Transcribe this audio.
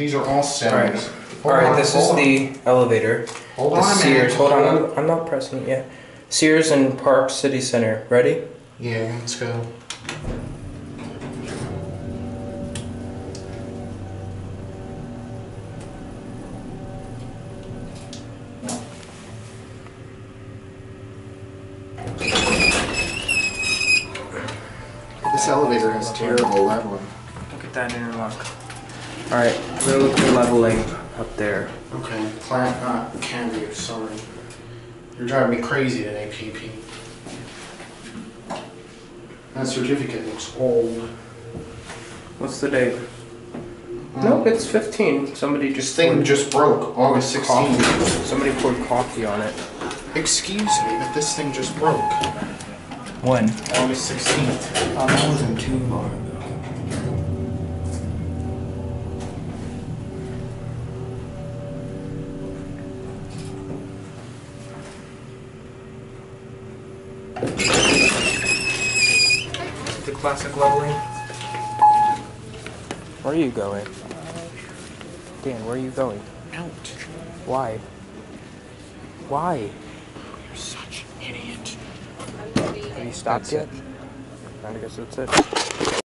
These are all semis. Hold All right, on, this is on. the elevator. Hold the on Sears. Hold on, I'm, I'm not pressing it yet. Sears and Park City Center. Ready? Yeah, let's go. This elevator has terrible leveling. Look at that interlock. All right, we're gonna look at leveling up there. Okay, plant, not candy, sorry. You're driving me crazy today, PP. That certificate looks old. What's the date? Hmm. Nope, it's 15. Somebody This just thing poured just broke, August coffee. 16th. Somebody poured coffee on it. Excuse me, but this thing just broke. When? August 16th. Oh, that wasn't too long The classic leveling. Where are you going? Dan, where are you going? Out. Why? Why? You're such an idiot. Have you stopped That's yet? it. I guess that's it.